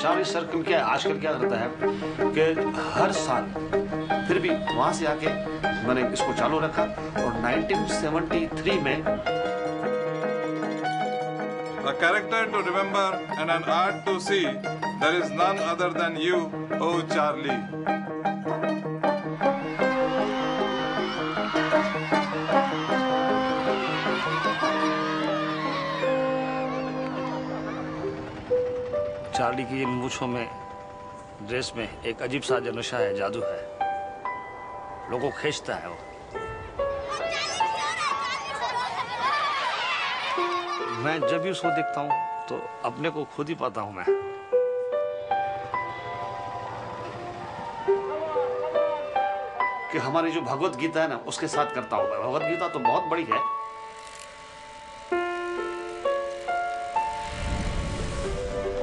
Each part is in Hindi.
चार्ली सर्कल क्योंकि आजकल क्या रहता है कि हर साल फिर भी वहाँ से आके मैंने इसको चालू रखा और 1973 में A character to remember and an art to see. There is none other than you, oh Charlie. Charlie की इन मूछों में, ड्रेस में एक अजीब सा जो नशा है, जादू है। लोगों को खींचता है वो। मैं जब भी उसको देखता हूँ तो अपने को खुद ही पाता हूँ मैं। कि हमारी जो भगवत गीता है ना, उसके साथ करता हूँ मैं। भगवत गीता तो बहुत बड़ी है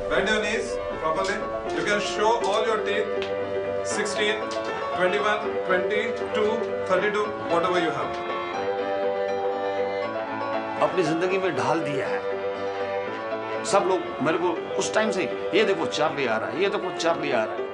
Bend your knees properly. You can show all your teeth. 16, 21, 22, 32, whatever you have. अपनी ज़िंदगी में ढाल दिया है सब लोग मेरे को उस टाइम से ये देखो चार्ली आ रहा है ये देखो चार्ली आ रहा है